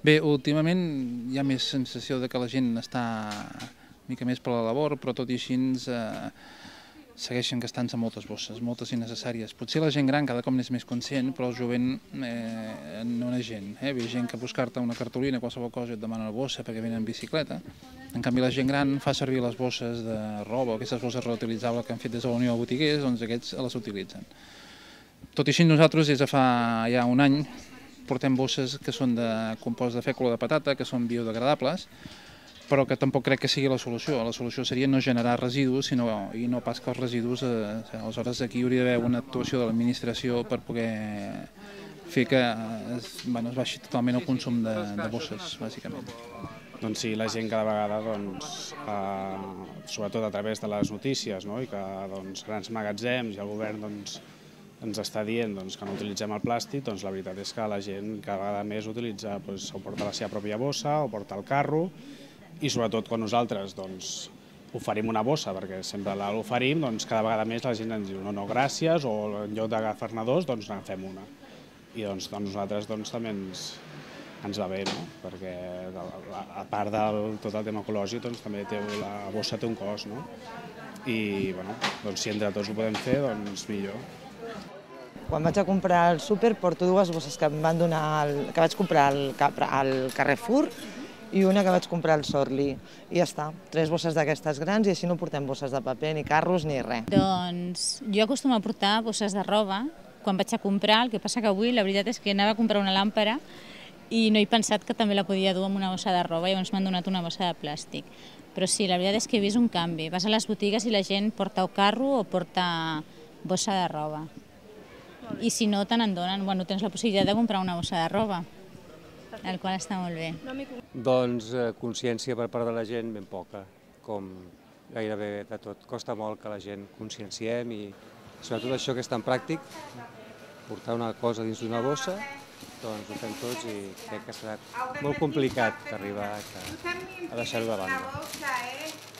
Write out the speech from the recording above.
Bé, últimament hi ha més sensació de que la gent està una mica més per la labor, però tot i així eh, segueixen gastant-se moltes bosses, moltes innecessàries. Potser la gent gran cada cop n'és més conscient, però el jovent eh, no n'és gent. Eh? Ve gent que buscar-te una cartolina, qualsevol cosa, et demana la bossa perquè venen en bicicleta. En canvi, la gent gran fa servir les bosses de roba, aquestes bosses reutilitzables que han fet des de la Unió de Botiguers, doncs aquests les utilitzen. Tot i així, nosaltres des de fa ja un any portem bosses que són de compost de fècula de patata, que són biodegradables, però que tampoc crec que sigui la solució. La solució seria no generar residus sinó, i no pas que els residus... Eh, aleshores, aquí hauria d'haver una actuació de l'administració per poder fer que es, bueno, es baixi totalment el consum de, de bosses, bàsicament. Doncs sí, la gent cada vegada, doncs, eh, sobretot a través de les notícies, no? i que doncs, grans magatzems i el govern doncs, ens està dient doncs, que no utilitzem el plàstic, doncs la veritat és que la gent cada vegada més utilitza, doncs, o porta la seva pròpia bossa, o porta el carro, i sobretot quan nosaltres doncs, oferim una bossa, perquè sempre l'oferim, doncs cada vegada més la gent ens diu no, no, gràcies, o en lloc d'agafar-ne dos, doncs n'agafem una. I doncs, doncs nosaltres doncs, també ens, ens va bé, no? perquè a part del tot el tema ecològic, doncs, també té, la bossa té un cost, no? i bueno, doncs, si entre tots ho podem fer, doncs millor. Quan vaig a comprar al súper porto dues bosses que em van donar, el, que vaig comprar al, al Carrefour i una que vaig comprar al Sorli. I ja està, tres bosses d'aquestes grans i així no portem bosses de paper, ni carros, ni res. Doncs jo acostumo a portar bosses de roba quan vaig a comprar, el que passa que avui la veritat és que anava a comprar una làmpara i no he pensat que també la podia dur amb una bossa de roba i llavors m'han donat una bossa de plàstic. Però sí, la veritat és que he vist un canvi. Vas a les botigues i la gent porta o carro o porta bossa de roba. I si no, te n'en donen. Bueno, tens la possibilitat de comprar una bossa de roba, el qual està molt bé. Doncs eh, consciència per part de la gent ben poca, com gairebé de tot. Costa molt que la gent conscienciem i sobretot això que és tan pràctic, portar una cosa dins d'una bossa, doncs ho fem tots i crec que serà molt complicat arribar a, a deixar-ho de banda.